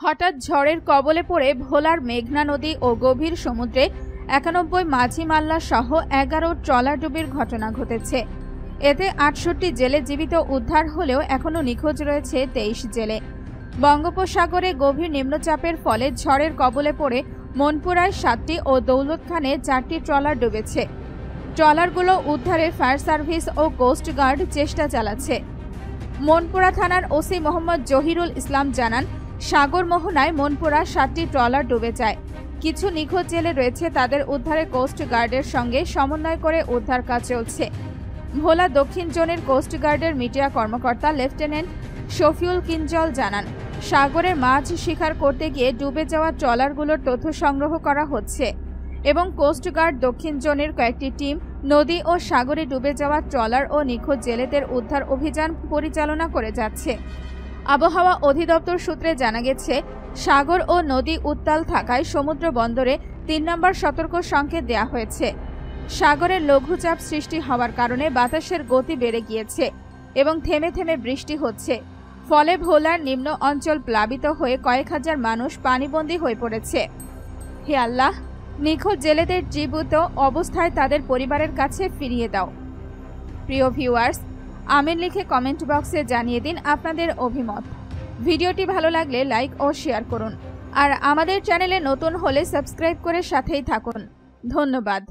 হঠাৎ ঝড়ের কবলে পড়ে ভোলার মেঘনা নদী ও গভীর সমুদ্রে একানব্বই মাঝি মাল্লা সহ এগারো ট্রলার ডুবির ঘটনা ঘটেছে। এতে আটষট্টি জেলে জীবিত উদ্ধার হলেও এখনও নিখোঁজ রয়েছে তেইশ জেলে। বঙ্গোপসাগরে গভীর নিম্নচাপের ফলে ঝড়ের কবলে পড়ে মনপুরায় সাতটি ও দৌলতখানে চারটি ট্রলার ডুবেছে। ট্রলারগুলো উদ্ধারে ফায়ার সার্ভিস ও কোস্ট গার্ড চেষ্টা চালাচ্ছে। মনপুরা থানার ওসি মোহাম্মদ জহিরুল ইসলাম জানান সাগর মোহনায় মনপুরা সাতটি ট্রলার ডুবে যায়। কিছু নিখোঁজ জেলে রয়েছে, তাদের উদ্ধারে কোস্ট গার্ডের সঙ্গে সমন্বয় করে উদ্ধার কাজ চলছে। ভোলা দক্ষিণ জোনের কোস্ট গার্ডের মিডিয়া কর্মকর্তা লেফটেন্যান্ট শফিউল কিঞ্জল জানান, সাগরের মাছ শিকার করতে গিয়ে ডুবে যাওয়া ট্রলারগুলোর তথ্য সংগ্রহ করা হচ্ছে এবং কোস্টগার্ড দক্ষিণ জোনের কয়েকটি টিম নদী ও সাগরে ডুবে যাওয়া ট্রলার ও নিখোঁজ জেলেদের উদ্ধার অভিযান পরিচালনা করে যাচ্ছে। আবহাওয়া অধিদপ্তর সূত্রে জানা গেছে, সাগর ও নদী উত্তাল থাকায় সমুদ্র বন্দরে তিন নম্বর সতর্ক সংকেত দেওয়া হয়েছে। সাগরের লঘুচাপ সৃষ্টি হওয়ার কারণে বাতাসের গতি বেড়ে গিয়েছে এবং থেমে থেমে বৃষ্টি হচ্ছে। ফলে ভোলার নিম্ন অঞ্চল প্লাবিত হয়ে কয়েক হাজার মানুষ পানিবন্দী হয়ে পড়েছে। হে আল্লাহ, নিখোঁজ জেলেদের জীবিত অবস্থায় তাদের পরিবারের কাছে ফিরিয়ে দাও। প্রিয় ভিউয়ার্স আমিন লিখে কমেন্ট বক্সে জানিয়ে দিন আপনাদের অভিমত। ভিডিওটি ভালো লাগলে লাইক ও শেয়ার করুন। আর আমাদের চ্যানেলে নতুন হলে সাবস্ক্রাইব করে সাথেই থাকুন। ধন্যবাদ।